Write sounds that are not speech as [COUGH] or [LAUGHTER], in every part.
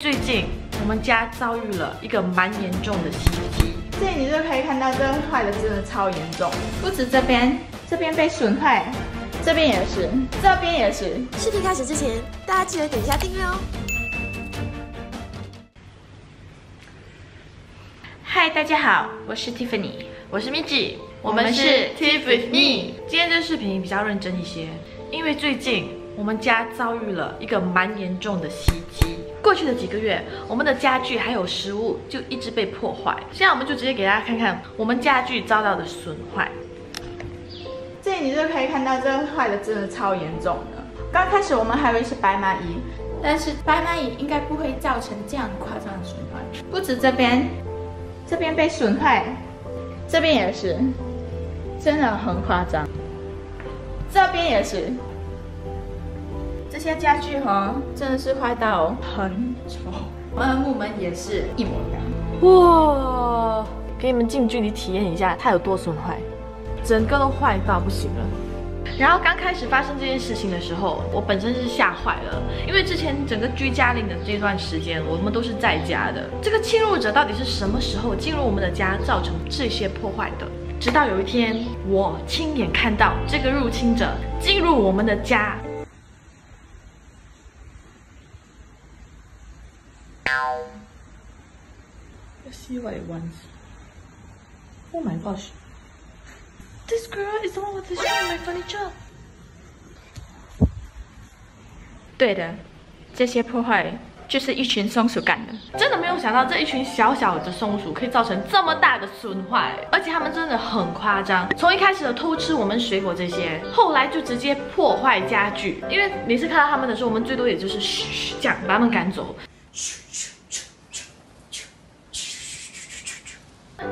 最近我们家遭遇了一个蛮严重的袭击，这里你就可以看到，这坏的真的超严重，不止这边，这边被损坏，这边也是，这边也是。视频开始之前，大家记得点一下订阅哦。嗨，大家好，我是 Tiffany，我是 Miji，我们是 Tiff with me。今天这视频比较认真一些，因为最近我们家遭遇了一个蛮严重的袭击。过去的几个月，我们的家具还有食物就一直被破坏。现在我们就直接给大家看看我们家具遭到的损坏。这里你就可以看到，这坏的真的超严重的。刚开始我们还以为是白蚂蚁，但是白蚂蚁应该不会造成这样夸张的损坏。不止这边，这边被损坏，这边也是，真的很夸张。这边也是。这些家具哈，真的是坏到很丑。我们的木门也是一模一样。哇，给你们近距离体验一下它有多损坏，整个都坏到不行了。然后刚开始发生这件事情的时候，我本身是吓坏了，因为之前整个居家令的这段时间，我们都是在家的。这个侵入者到底是什么时候进入我们的家，造成这些破坏的？直到有一天，我亲眼看到这个入侵者进入我们的家。What it wants. Oh my gosh. This girl is the one who destroyed my furniture. 对的，这些破坏就是一群松鼠干的。真的没有想到这一群小小的松鼠可以造成这么大的损坏，而且他们真的很夸张。从一开始的偷吃我们水果这些，后来就直接破坏家具。因为每次看到他们的时候，我们最多也就是嘘这样把他们赶走。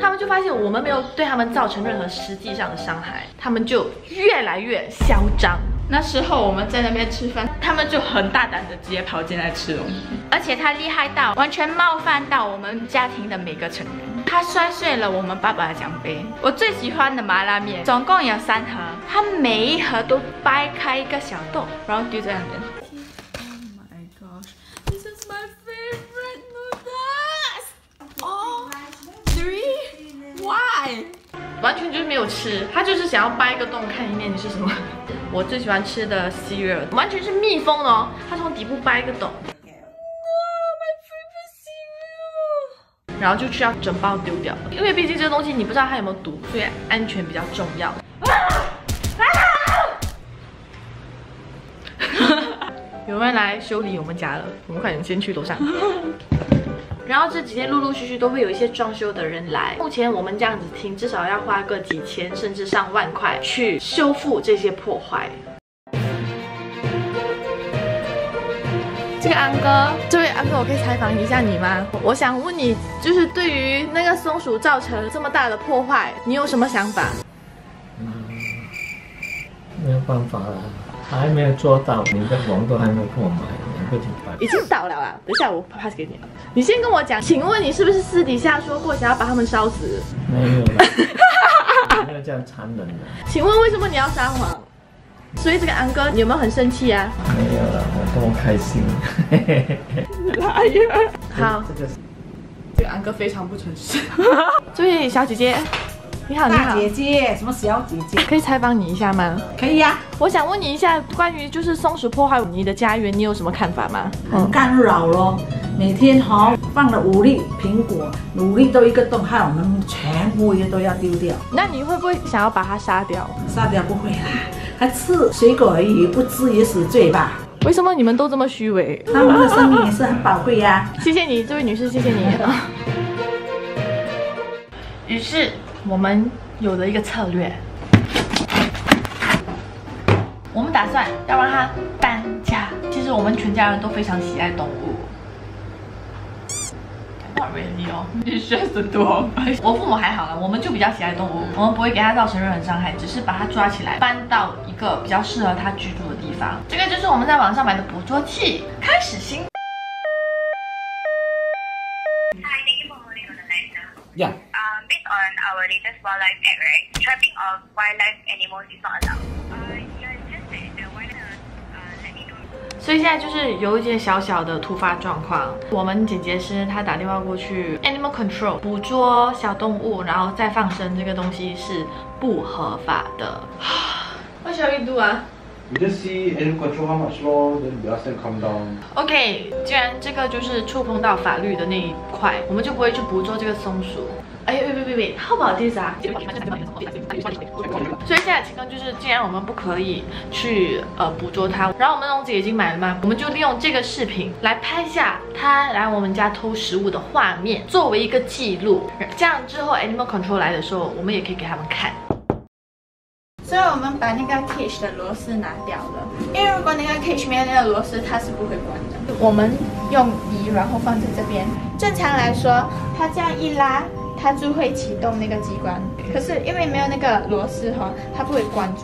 他们就发现我们没有对他们造成任何实际上的伤害，他们就越来越嚣张。那时候我们在那边吃饭，他们就很大胆的直接跑进来吃东西，而且他厉害到完全冒犯到我们家庭的每个成员。他摔碎了我们爸爸的奖杯。我最喜欢的麻辣面总共有三盒，他每一盒都掰开一个小洞，然后丢在那边。完全就是没有吃，他就是想要掰一个洞看里面你是什么。[LAUGHS] 我最喜欢吃的 cereal 完全是密封的哦，他从底部掰一个洞，然后就需要整包丢掉，因为毕竟这个东西你不知道它有没有毒，所以安全比较重要。[LAUGHS] 有人来修理我们家了，我们快点先去楼上。[LAUGHS] 然后这几天陆陆续续都会有一些装修的人来。目前我们这样子听，至少要花个几千甚至上万块去修复这些破坏。这个安哥，这位安哥，我可以采访一下你吗？我想问你，就是对于那个松鼠造成这么大的破坏，你有什么想法？嗯，没有办法了，还没有做到，你的房都还没有已经倒了啦，等一下我 pass 给你了。你先跟我讲，请问你是不是私底下说过想要把他们烧死？没有了，[LAUGHS] 没有这样残忍的。请问为什么你要撒谎？所以这个安哥，你有没有很生气啊？没有了，我多开心。来 [LAUGHS] 呀！好，这个这个安哥非常不诚实。[LAUGHS] 这位小姐姐。你好，你好，姐姐，什么小姐姐？可以采访你一下吗？可以呀。我想问你一下，关于就是松鼠破坏你的家园，你有什么看法吗？很干扰咯，每天哈放了五粒苹果，五粒都一个洞，害我们全部也都要丢掉。那你会不会想要把它杀掉？杀掉不会啦，还吃水果而已，不吃也死罪吧？为什么你们都这么虚伪？他们的生命也是很宝贵呀。[LAUGHS] 谢谢你，这位女士，谢谢你。[LAUGHS] 于是。我们有的一个策略，我们打算要让它搬家。其实我们全家人都非常喜爱动物。Not really 哦，你学的多。我父母还好了，我们就比较喜爱动物，我们不会给它造成任何伤害，只是把它抓起来搬到一个比较适合它居住的地方。这个就是我们在网上买的捕捉器。开始新。Yeah. On our latest wildlife act, right? Trapping of wildlife animals is not allowed. Uh, yeah, just that the wildlife, uh, let me know. 所以现在就是有一些小小的突发状况。我们姐姐是她打电话过去，Animal Control 捕捉小动物然后再放生这个东西是不合法的。What shall we do 啊？We just see and control how much lor, then we ask them come down. OK，既然这个就是触碰到法律的那一块，我们就不会去捕捉这个松鼠。哎，喂喂喂喂，How about this 啊？所以现在情况就是，既然我们不可以去呃捕捉它，然后我们龙子已经买了嘛，我们就利用这个视频来拍下它来我们家偷食物的画面，作为一个记录。这样之后 Animal Control 来的时候，我们也可以给他们看。所以我们把那个 cage 的螺丝拿掉了，因为如果那个 cage 没有那个螺丝，它是不会关的。我们用移，然后放在这边。正常来说，它这样一拉，它就会启动那个机关。可是因为没有那个螺丝哈，它不会关住。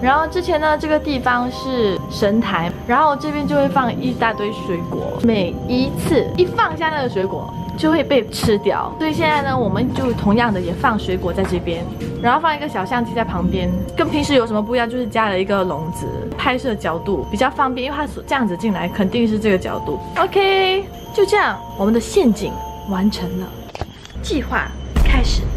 然后之前呢，这个地方是神台，然后这边就会放一大堆水果，每一次一放下那个水果就会被吃掉，所以现在呢，我们就同样的也放水果在这边，然后放一个小相机在旁边，跟平时有什么不一样？就是加了一个笼子，拍摄角度比较方便，因为它这样子进来肯定是这个角度。OK，就这样，我们的陷阱完成了，计划开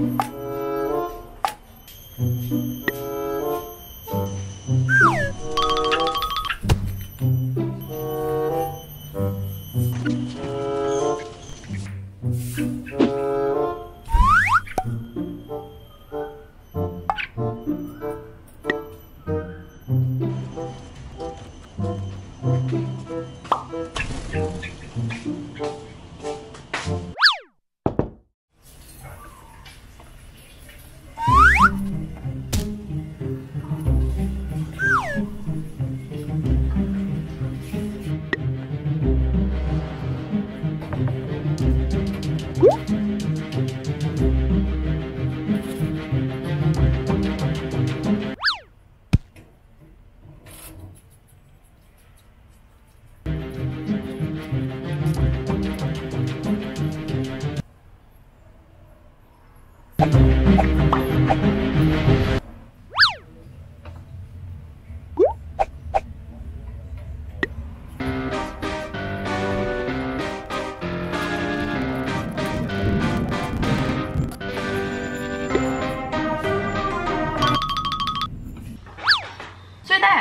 始。所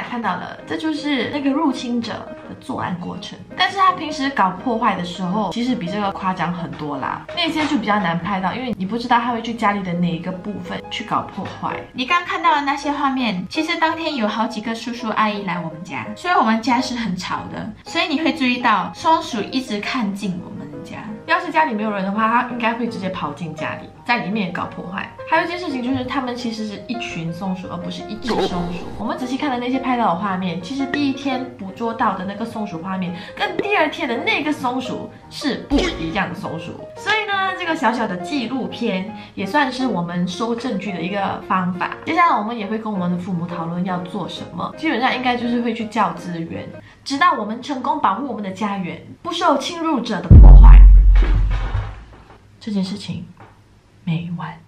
看到了，这就是那个入侵者的作案过程。但是他平时搞破坏的时候，其实比这个夸张很多啦。那些就比较难拍到，因为你不知道他会去家里的哪一个部分去搞破坏。你刚看到的那些画面，其实当天有好几个叔叔阿姨来我们家，所以我们家是很吵的，所以你会注意到松鼠一直看近我们家。要是家里没有人的话，他应该会直接跑进家里，在里面搞破坏。还有一件事情就是，他们其实是一群松鼠，而不是一只松鼠。我们仔细看了那些拍到的画面，其实第一天捕捉到的那个松鼠画面，跟第二天的那个松鼠是不一样的松鼠。所以呢，这个小小的纪录片也算是我们收证据的一个方法。接下来我们也会跟我们的父母讨论要做什么，基本上应该就是会去叫资源，直到我们成功保护我们的家园不受侵入者的破坏。这件事情没完。